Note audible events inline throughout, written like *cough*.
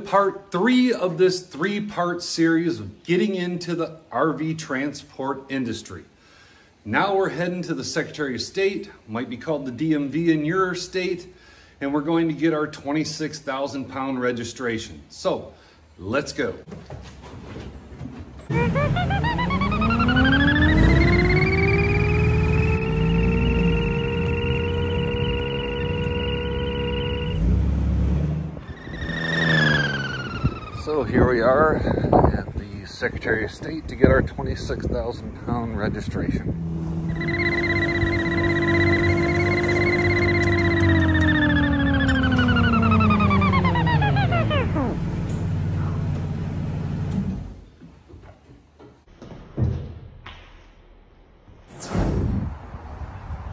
part three of this three-part series of getting into the RV transport industry. Now we're heading to the Secretary of State, might be called the DMV in your state, and we're going to get our 26,000 pound registration. So let's go. So here we are at the Secretary of State to get our 26,000 pound registration.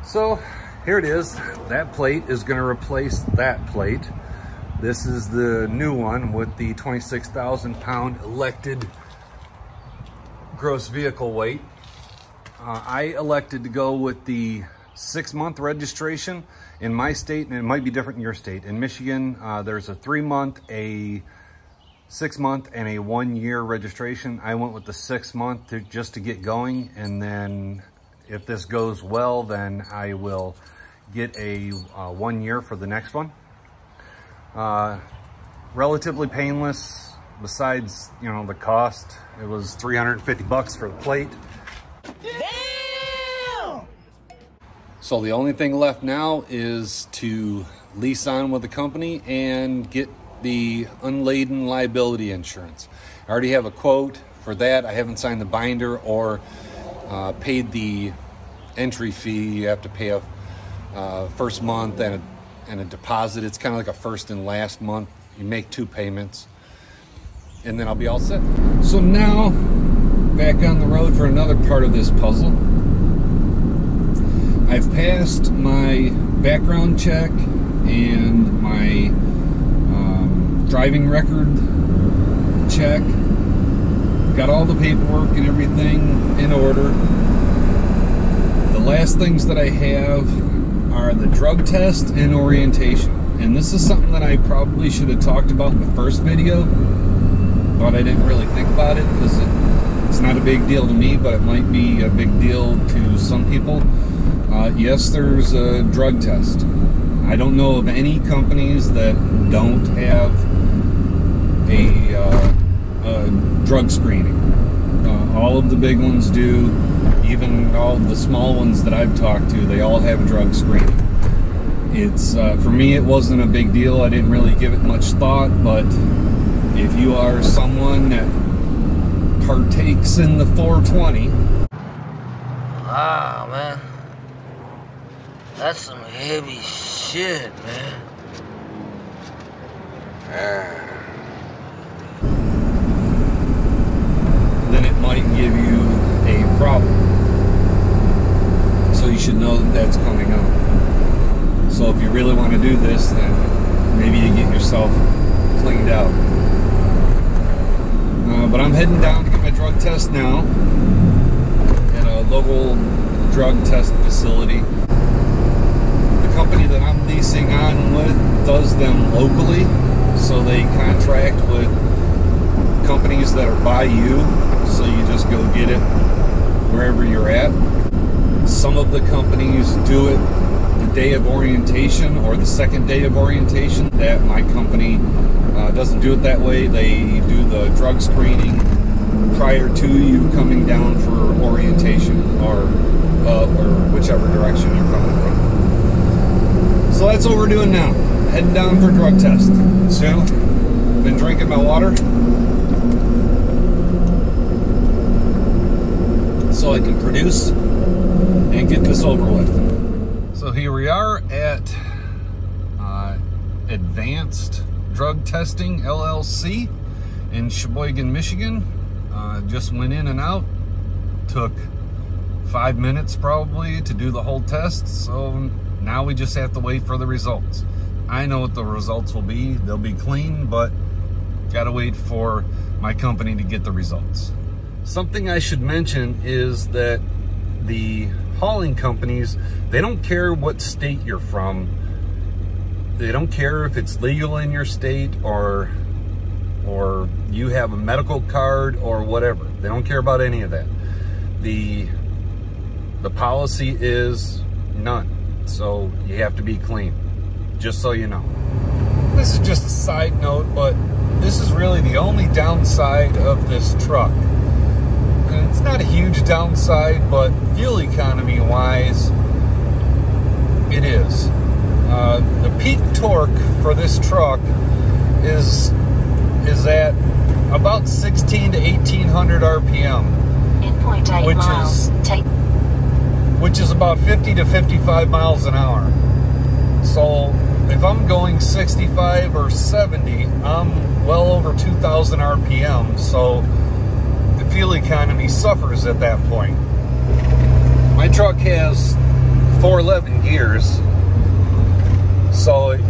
So here it is. That plate is going to replace that plate. This is the new one with the 26,000 pound elected gross vehicle weight. Uh, I elected to go with the six month registration in my state, and it might be different in your state. In Michigan, uh, there's a three month, a six month, and a one year registration. I went with the six month to, just to get going. And then if this goes well, then I will get a uh, one year for the next one. Uh, relatively painless besides, you know, the cost. It was 350 bucks for the plate. Damn! So the only thing left now is to lease on with the company and get the unladen liability insurance. I already have a quote for that. I haven't signed the binder or uh, paid the entry fee. You have to pay a uh, first month and a and a deposit. It's kind of like a first and last month. You make two payments and then I'll be all set. So now back on the road for another part of this puzzle. I've passed my background check and my um, driving record check. Got all the paperwork and everything in order. The last things that I have are the drug test and orientation. And this is something that I probably should have talked about in the first video, but I didn't really think about it because it, it's not a big deal to me, but it might be a big deal to some people. Uh, yes, there's a drug test. I don't know of any companies that don't have a, uh, a drug screening. Uh, all of the big ones do even all the small ones that I've talked to, they all have drug screening. It's uh, for me, it wasn't a big deal. I didn't really give it much thought, but if you are someone that partakes in the 420, ah man, that's some heavy shit, man. then it might give you a problem you should know that that's coming up. So if you really want to do this, then maybe you get yourself cleaned out. Uh, but I'm heading down to get my drug test now at a local drug test facility. The company that I'm leasing on with does them locally, so they contract with companies that are by you, so you just go get it wherever you're at. Some of the companies do it the day of orientation or the second day of orientation. That my company uh, doesn't do it that way. They do the drug screening prior to you coming down for orientation or up or whichever direction you're coming from. So that's what we're doing now. Heading down for drug test. So, been drinking my water. So I can produce and get this over with. So here we are at uh, Advanced Drug Testing LLC in Cheboygan, Michigan. Uh, just went in and out. Took five minutes probably to do the whole test. So now we just have to wait for the results. I know what the results will be. They'll be clean, but gotta wait for my company to get the results. Something I should mention is that the hauling companies, they don't care what state you're from. They don't care if it's legal in your state or or you have a medical card or whatever. They don't care about any of that. The the policy is none. So you have to be clean. Just so you know. This is just a side note, but this is really the only downside of this truck. It's not a huge downside, but fuel economy wise, it is. Uh, the peak torque for this truck is is at about 16 to 1800 RPM. Which miles, is- take which is about 50 to 55 miles an hour. So if I'm going 65 or 70, I'm well over 2,000 RPM. So fuel economy suffers at that point. My truck has 411 gears, so it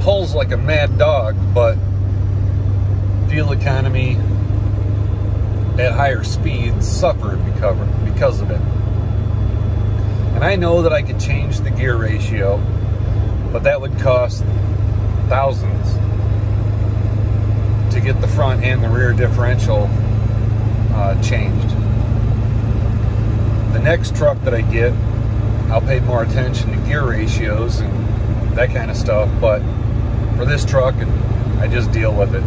pulls like a mad dog, but fuel economy at higher speeds suffered because because of it. And I know that I could change the gear ratio, but that would cost thousands to get the front and the rear differential uh, changed. The next truck that I get, I'll pay more attention to gear ratios and that kind of stuff, but for this truck, I just deal with it.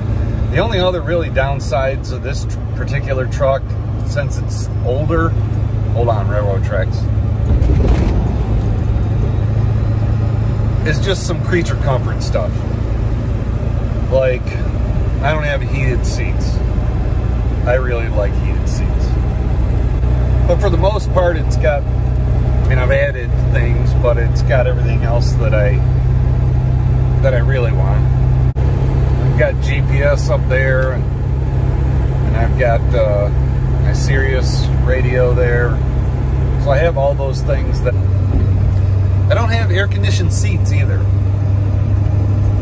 The only other really downsides of this particular truck, since it's older, hold on, railroad tracks. It's just some creature comfort stuff. Like, I don't have heated seats. I really like heated seats. But for the most part, it's got, I mean, I've added things, but it's got everything else that I, that I really want. I've got GPS up there, and, and I've got uh, my Sirius radio there. So I have all those things that I don't have air conditioned seats either.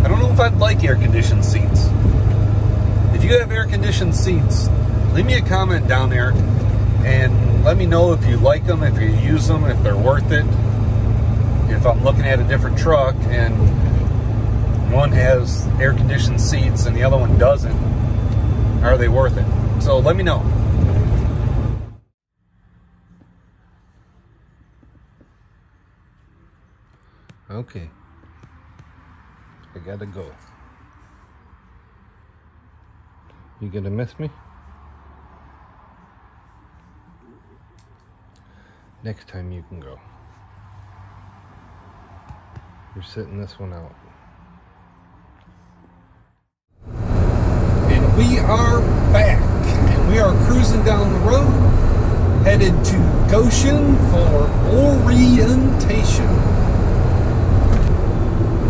I don't know if I'd like air conditioned seats. If you have air conditioned seats, leave me a comment down there and let me know if you like them, if you use them, if they're worth it. If I'm looking at a different truck and one has air conditioned seats and the other one doesn't, are they worth it? So let me know. Okay. I gotta go. You gonna miss me? Next time you can go. You're sitting this one out. And we are back. And we are cruising down the road, headed to Goshen for orientation.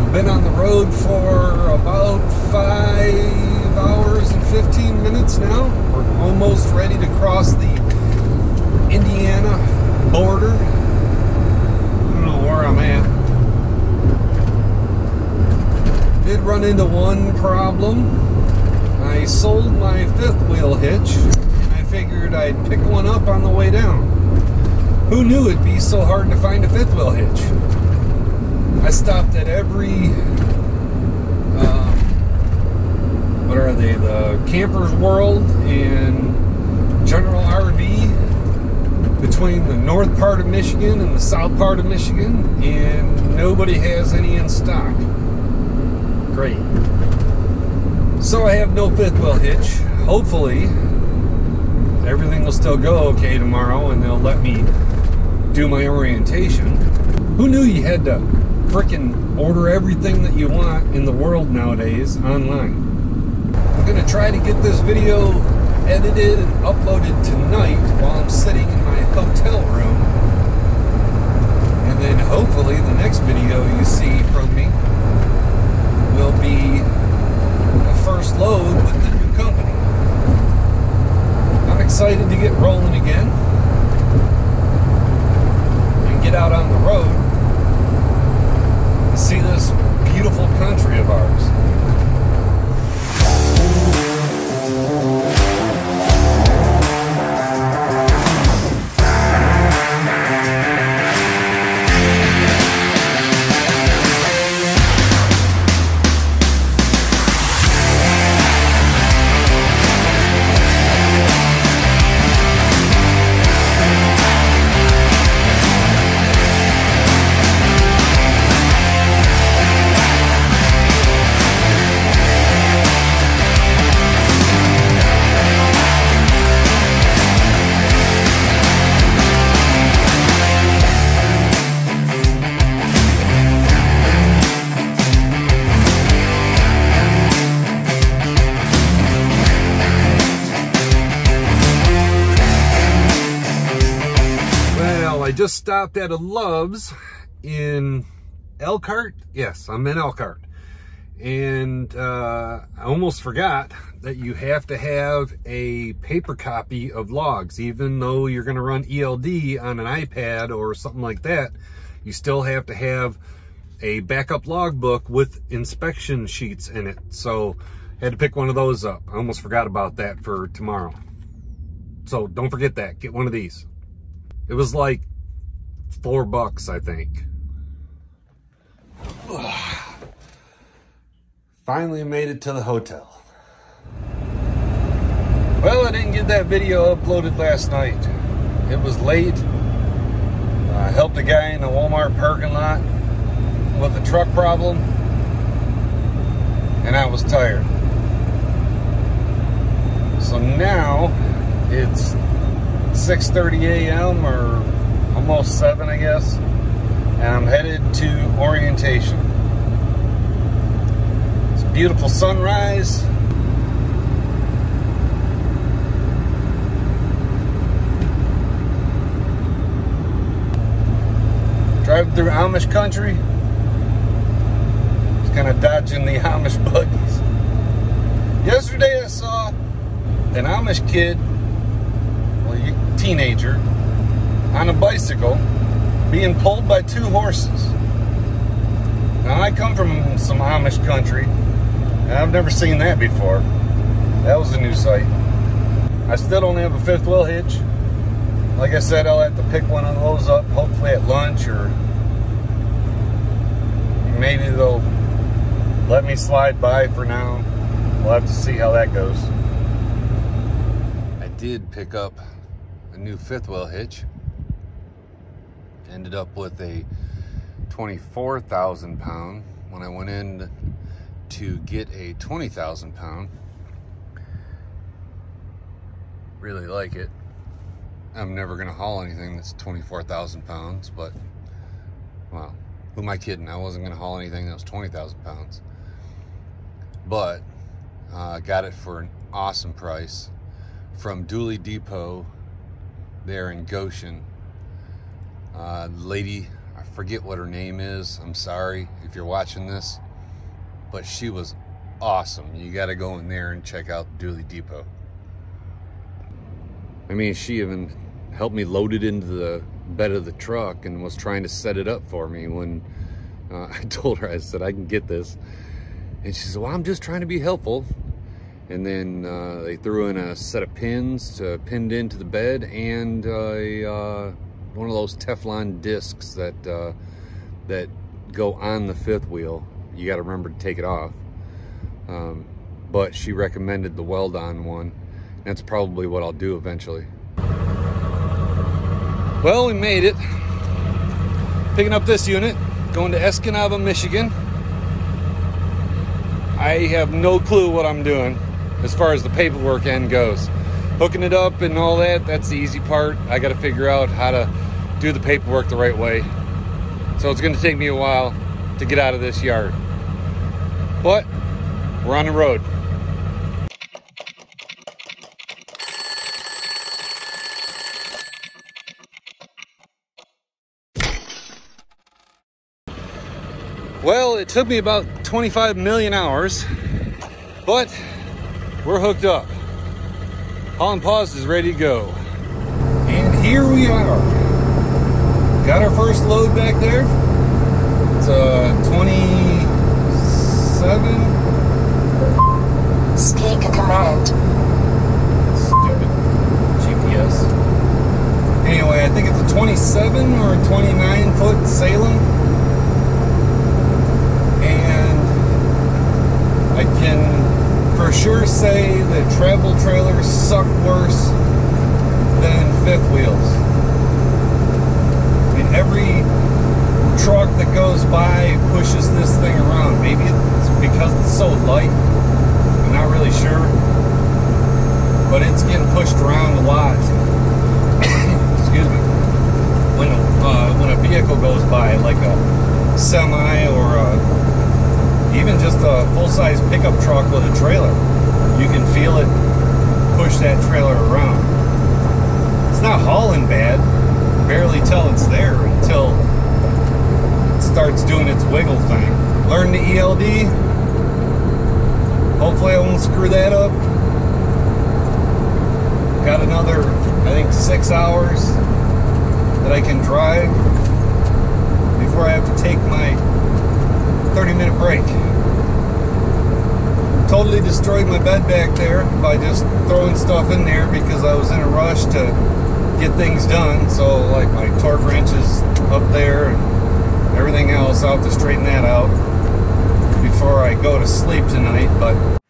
We've been on the road for about five hours and 15 minutes now. We're almost ready to cross the Indiana border. I don't know where I'm at. Did run into one problem. I sold my fifth wheel hitch and I figured I'd pick one up on the way down. Who knew it'd be so hard to find a fifth wheel hitch? I stopped at every um, what are they? The Campers World and General RV between the north part of Michigan and the south part of Michigan, and nobody has any in stock. Great. So I have no fifth wheel hitch. Hopefully, everything will still go okay tomorrow, and they'll let me do my orientation. Who knew you had to frickin' order everything that you want in the world nowadays online? I'm gonna try to get this video edited and uploaded tonight while I'm sitting hotel room. And then hopefully the next video you see from me will be a first load with the new company. I'm excited to get rolling again and get out on the road and see this beautiful country of ours. Stopped at a Love's in Elkhart. Yes, I'm in Elkhart. And uh, I almost forgot that you have to have a paper copy of logs. Even though you're going to run ELD on an iPad or something like that, you still have to have a backup logbook with inspection sheets in it. So had to pick one of those up. I almost forgot about that for tomorrow. So don't forget that. Get one of these. It was like four bucks, I think. *sighs* Finally made it to the hotel. Well, I didn't get that video uploaded last night. It was late. I helped a guy in the Walmart parking lot with a truck problem. And I was tired. So now it's 6.30 a.m. or almost 7, I guess. And I'm headed to orientation. It's a beautiful sunrise. Driving through Amish country. Just kind of dodging the *laughs* Amish buggies. Yesterday I saw an Amish kid, well, teenager, on a bicycle being pulled by two horses. Now, I come from some Amish country, and I've never seen that before. That was a new sight. I still don't have a fifth wheel hitch. Like I said, I'll have to pick one of those up, hopefully at lunch, or maybe they'll let me slide by for now. We'll have to see how that goes. I did pick up a new fifth wheel hitch. Ended up with a 24,000 pound when I went in to get a 20,000 pound. Really like it. I'm never going to haul anything that's 24,000 pounds, but, well, who am I kidding? I wasn't going to haul anything that was 20,000 pounds. But, uh, got it for an awesome price from Dually Depot there in Goshen. Uh, lady, I forget what her name is. I'm sorry if you're watching this, but she was awesome. You got to go in there and check out Dually Depot. I mean, she even helped me load it into the bed of the truck and was trying to set it up for me when uh, *laughs* I told her, I said, I can get this. And she said, well, I'm just trying to be helpful. And then uh, they threw in a set of pins to pinned into the bed and a, uh, one of those Teflon discs that, uh, that go on the fifth wheel. You got to remember to take it off. Um, but she recommended the weld-on one. That's probably what I'll do eventually. Well, we made it. Picking up this unit, going to Escanaba, Michigan. I have no clue what I'm doing as far as the paperwork end goes. Hooking it up and all that, that's the easy part. I got to figure out how to do the paperwork the right way. So it's going to take me a while to get out of this yard. But we're on the road. Well, it took me about 25 million hours, but we're hooked up. Holland Paws is ready to go. And here we are. Got our first load back there. It's a 27. Speak command. Stupid GPS. Anyway, I think it's a 27 or 29 foot Salem. And I can for sure say that travel trailers suck worse than fifth wheels. Every truck that goes by pushes this thing around. Maybe it's because it's so light. I'm not really sure. But it's getting pushed around a lot. *coughs* Excuse me. When a, uh, when a vehicle goes by, like a semi or a even just a full-size pickup truck with a trailer. You can feel it push that trailer around. It's not hauling bad, barely tell it's there. Wiggle thing. Learn the ELD. Hopefully I won't screw that up. Got another, I think, six hours that I can drive before I have to take my 30 minute break. Totally destroyed my bed back there by just throwing stuff in there because I was in a rush to get things done. So like my torque wrenches up there and everything else, I'll have to straighten that out before I go to sleep tonight. But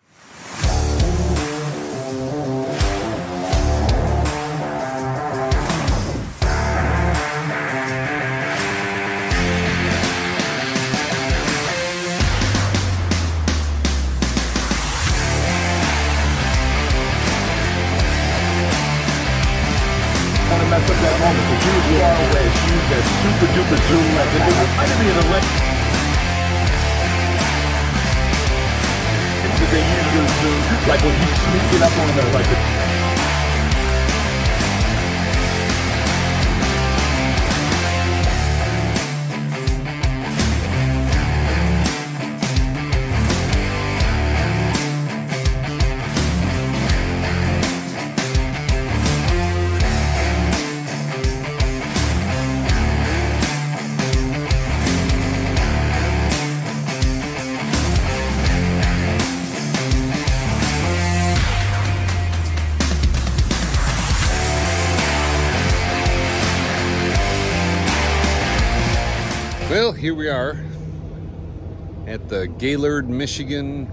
here we are at the Gaylord, Michigan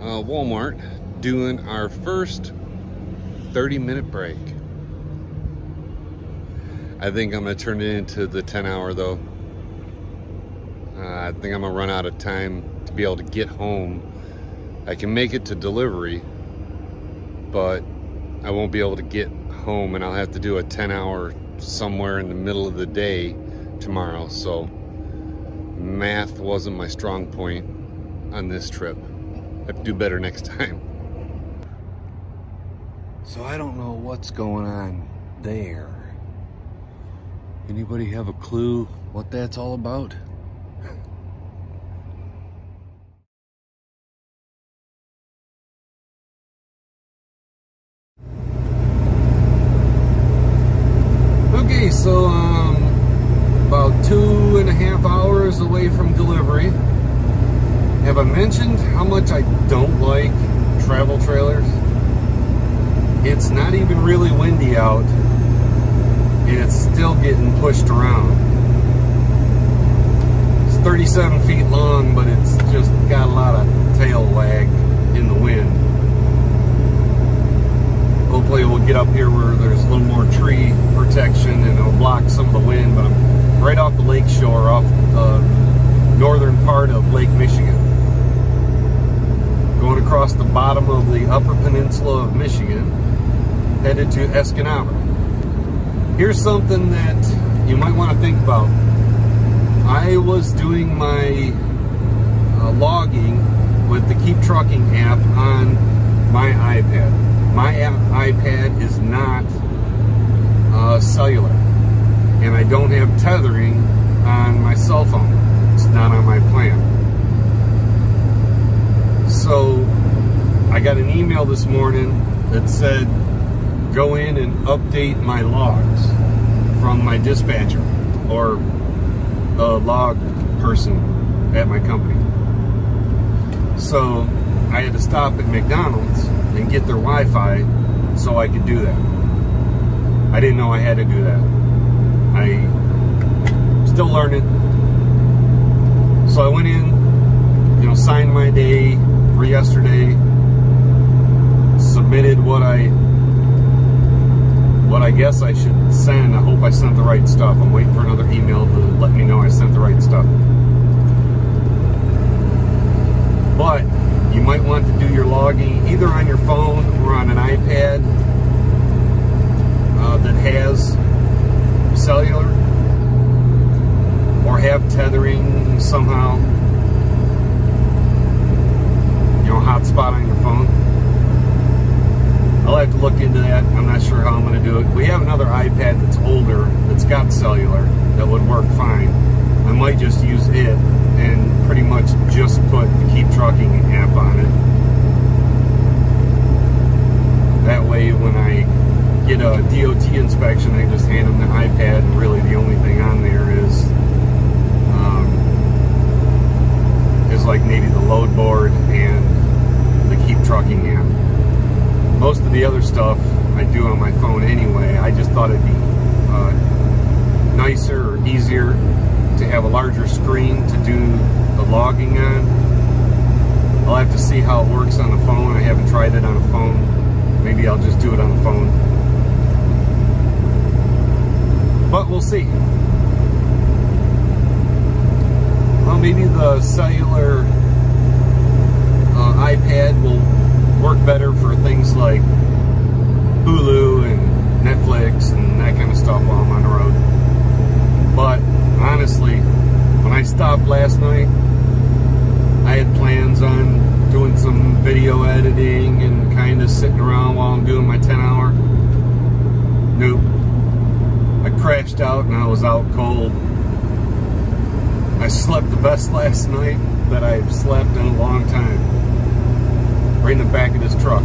uh, Walmart doing our first 30 minute break. I think I'm gonna turn it into the 10 hour though. Uh, I think I'm gonna run out of time to be able to get home. I can make it to delivery, but I won't be able to get home and I'll have to do a 10 hour somewhere in the middle of the day tomorrow. So math wasn't my strong point on this trip. I have to do better next time. So I don't know what's going on there. Anybody have a clue what that's all about? Okay, so um, about two and a half hours away from delivery. Have I mentioned how much I don't like travel trailers? It's not even really windy out, and it's still getting pushed around. It's 37 feet long, but it's just got a lot of tail wag in the wind. Hopefully we'll get up here where there's a little more tree protection and it'll block some of the wind, but I'm right off the lake shore, off the northern part of Lake Michigan. Going across the bottom of the upper peninsula of Michigan, headed to Escanaba. Here's something that you might want to think about. I was doing my uh, logging with the KeepTruckin app on my iPad. My iPad is not uh, cellular, and I don't have tethering on my cell phone. It's not on my plan. So I got an email this morning that said go in and update my logs from my dispatcher or the log person at my company. So I had to stop at McDonald's and get their Wi-Fi so I could do that. I didn't know I had to do that. I still learning. So I went in, you know, signed my day for yesterday, submitted what I what I guess I should send. I hope I sent the right stuff. I'm waiting for another email to let me know I sent the right stuff. But you might want to do your logging either on your phone or on an iPad uh, that has cellular or have tethering somehow. You know, hotspot on your phone. I'll have to look into that. I'm not sure how I'm going to do it. We have another iPad that's older that's got cellular that would work fine. I might just use it and pretty much just put the KeepTruckin app on it. That way, when I get a DOT inspection, I just hand them the iPad, and really the only thing on there is um, is like maybe the load board and the KeepTruckin app. Most of the other stuff I do on my phone anyway. I just thought it'd be uh, nicer or easier to have a larger screen to do the logging on. I'll have to see how it works on the phone. I haven't tried it on a phone. Maybe I'll just do it on the phone. But we'll see. Well, maybe the cellular uh, iPad will work better for things like Hulu and Netflix and that kind of stuff while I'm on the road. But honestly, when I stopped last night, I had plans on doing some video editing and kind of sitting around while I'm doing my 10 hour. Nope. I crashed out and I was out cold. I slept the best last night that I've slept in a long time. Right in the back of this truck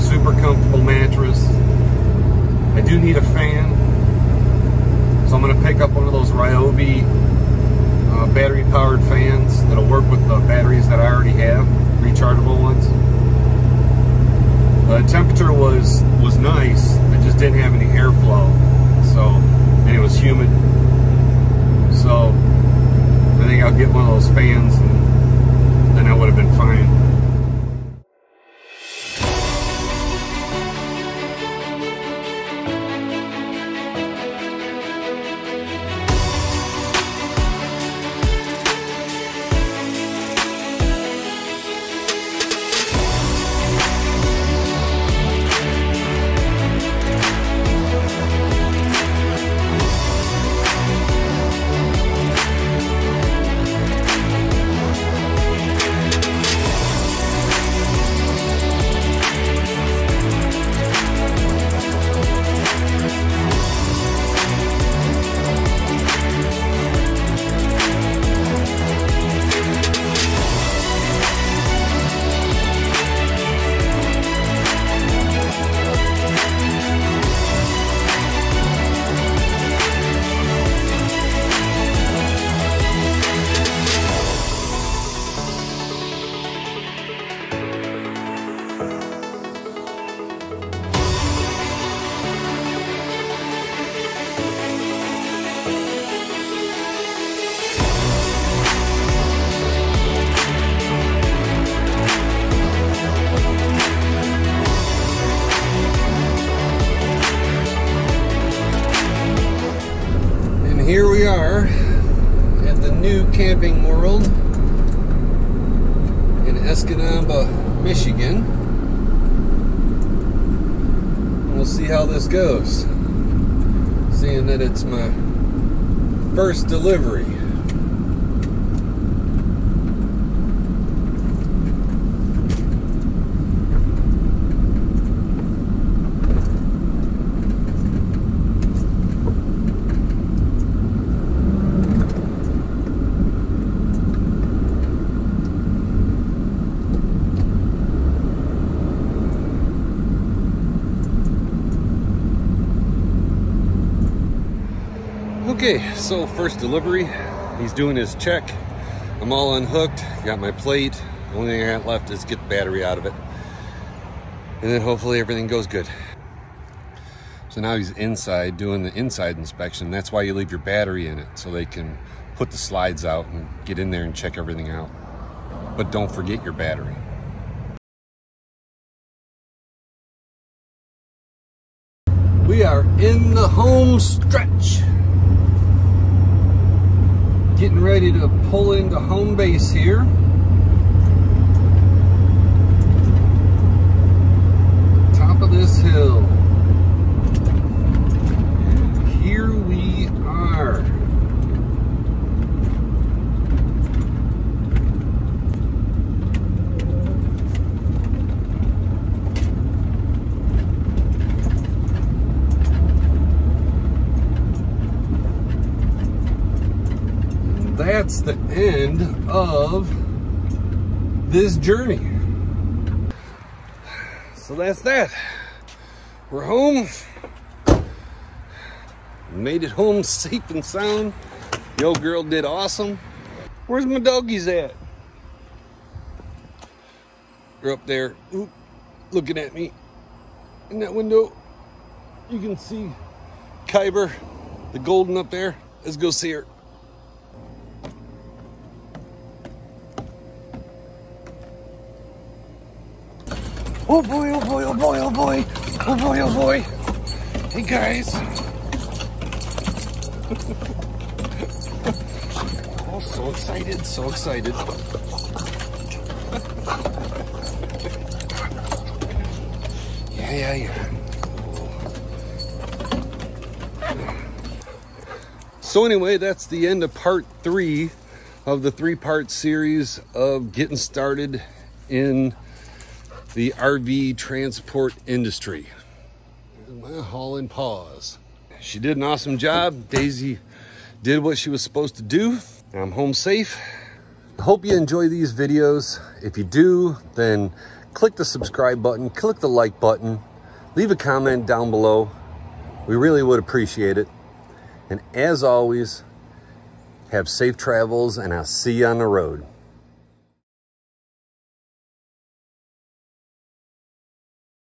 super comfortable mattress. I do need a fan, so I'm going to pick up one of those Ryobi uh, battery-powered fans that'll work with the batteries that I already have, rechargeable ones. The temperature was was nice, I just didn't have any airflow, so and it was humid. So I think I'll get one of those fans, and then I would have been fine. Here we are at the new Camping World in Escanaba, Michigan. We'll see how this goes. Seeing that it's my first delivery. Okay, so first delivery. He's doing his check. I'm all unhooked, got my plate. Only thing I got left is get the battery out of it. And then hopefully everything goes good. So now he's inside doing the inside inspection. That's why you leave your battery in it, so they can put the slides out and get in there and check everything out. But don't forget your battery. We are in the home stretch getting ready to pull into home base here. Top of this hill. And here we are. That's the end of this journey. So that's that. We're home. Made it home safe and sound. Old girl did awesome. Where's my doggies at? They're up there, Oop, looking at me. In that window, you can see Kyber, the golden up there. Let's go see her. Oh boy, oh boy, oh boy, oh boy. Oh boy, oh boy. Hey guys. *laughs* oh, so excited, so excited. *laughs* yeah, yeah, yeah. So anyway, that's the end of part three of the three-part series of getting started in the RV transport industry. My hauling pause. She did an awesome job. Daisy did what she was supposed to do. I'm home safe. Hope you enjoy these videos. If you do, then click the subscribe button, click the like button, leave a comment down below. We really would appreciate it. And as always, have safe travels and I'll see you on the road.